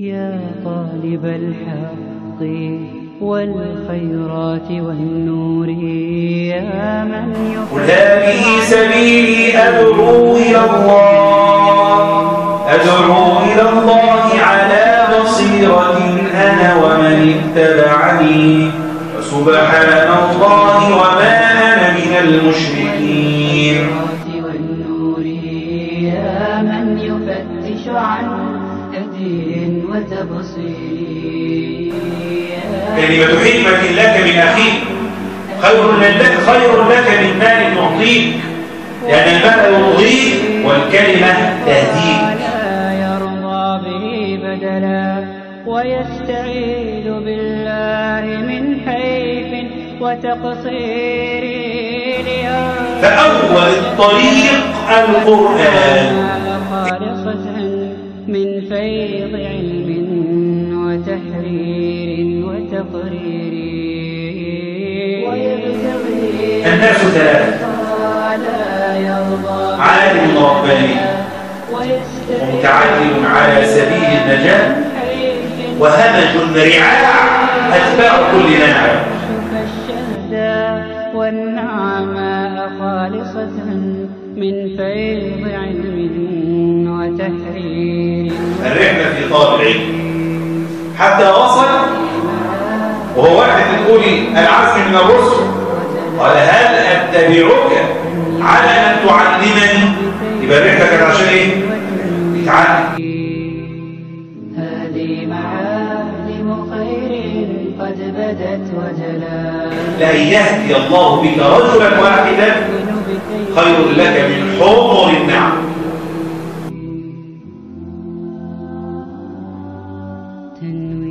يا طالب الحق والخيرات والنور يا من قل هذه سبيلي أدعو إلى الله. أدعو إلى الله على بصيرة أنا ومن اتبعني. وسبحان الله وما أنا من المشركين. والنور يا من يفتش عن وتبصير. كلمة حكمة لك من أخيك. خير لك خير لك من مال تعطيك لأن المال يرضيك والكلمة تهديك. لا يرضى به بدلا ويستعيذ بالله من حيف وتقصير فأول الطريق القرآن. فيض علم وتحرير وتقرير. ويبتغي الناس ثلاثة عالم رباني. ومتعلم على سبيل النجاة وهمج رعاع أتباع كل الشهداء والنعماء خالصة من فيض علم وتحرير. طالب العلم حتى وصل وهو واحد تقول العزم من الرسل قال هل أتبعك على أن تعلمني؟ يبقى الرحلة كانت عشان إيه؟ يتعلم. هذه معالم خير قد بدت لأن يهدي الله بك رجلا واحدا خير لك من حمر النعم. And Nguyên.